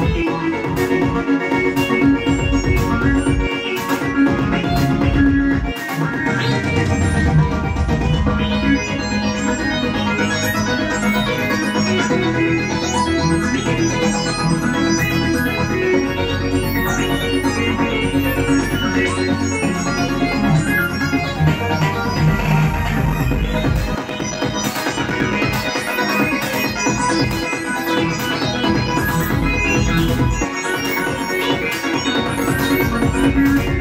thank Thank you.